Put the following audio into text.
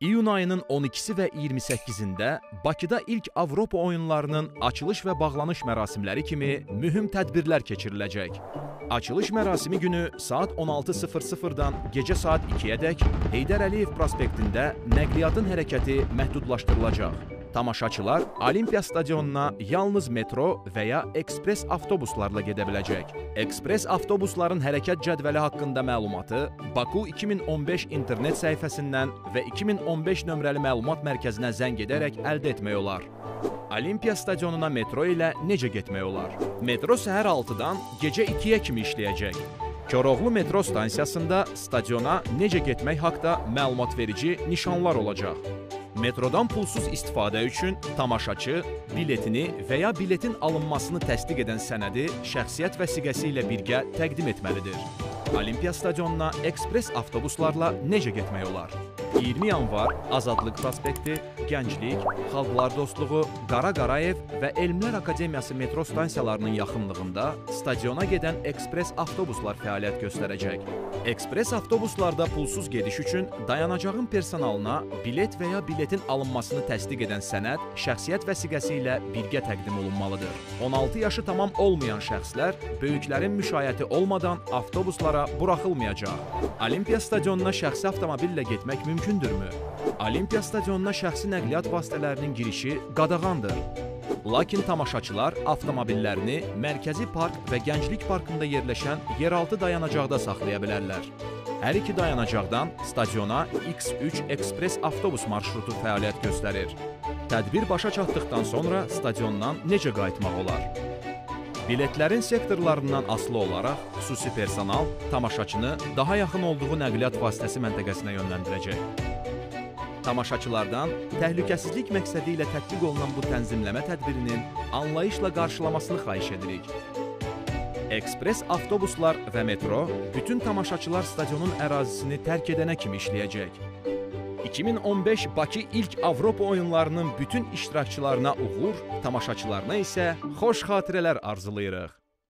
İyun ayının 12-si və 28-də Bakıda ilk Avropa oyunlarının açılış və bağlanış mərasimləri kimi mühüm tədbirlər keçiriləcək. Açılış mərasimi günü saat 16:00-dan gecə saat 2-yədək Heydər Əliyev prospektində nəqliyyatın hərəkəti məhdudlaşdırılacaq. Tamaşaçılar Olimpiya stadionuna yalnız metro və ya ekspres avtobuslarla gedə biləcək. Ekspres avtobusların hərəkət cədvəli haqqında məlumatı Baku 2015 internet səhifəsindən və 2015 nömrəli məlumat mərkəzinə zəng edərək əldə etmək olar. Olimpiya stadionuna metro ilə necə getmək olar? Metro səhər 6-dan gecə 2-yə kimi işləyəcək. Koroğlu metro stansiyasında stadiona necə getmək haqqında məlumat verici nişanlar olacaq. Metrodan pulsuz istifadə üçün tamaşaçı biletini və ya biletin alınmasını təsdiq edən sənədi şəxsiyyət vəsiqəsi ilə birgə təqdim etməlidir. Olimpiya stadionuna ekspres avtobuslarla necə getmək olar? 20 yanvar Azadlıq prospekti, Gənclik, Xalqlar dostluğu, Qara Qarayev və Elmlər Akademiyası metro stansiyalarının yaxınlığında stadiona gedən ekspres avtobuslar fəaliyyət göstərəcək. Ekspres avtobuslarda pulsuz gediş üçün dayanacağın personalına bilet və ya biletin alınmasını təsdiq edən sənəd şəxsiyyət vəsiqəsi ilə birgə təqdim olunmalıdır. 16 yaşı tamam olmayan şəxslər böyüklərin müşayiəti olmadan avtobuslara buraxılmayacaq. Olimpiya stadionuna şəxsi avtomobillə getmək mümkündürmü? Olimpiya stadionuna şəxsi nəqliyyat vasitələrinin girişi qadağandır. Lakin tamaşaçılar avtomobillərini Mərkəzi Park və Gənclik Parkında yerləşən yeraltı dayanacaqda saxlaya bilərlər. Hər iki dayanacaqdan stadiona X3 ekspres avtobus marşrutu fəaliyyət göstərir. Tədbir başa çatdıqdan sonra stadiondan necə qayıtmaq olar? Biletlərin sektorlarından asılı olaraq xüsusi personal tamaşaçını daha yaxın olduğu nəqliyyat vasitəsi məntəqəsinə yönləndirəcək. Tamaşaçılardan təhlükəsizlik məqsədi ilə tətbiq olunan bu tənzimləmə tədbirinin anlayışla qarşılamasını xahiş edirik. Ekspres avtobuslar və metro bütün tamaşaçılar stadionun ərazisini tərk edənə kimi işləyəcək. 2015 Bakı ilk Avropa oyunlarının bütün iştirakçılarına uğur, tamaşaçılarına isə xoş xatirələr arzulayırıq.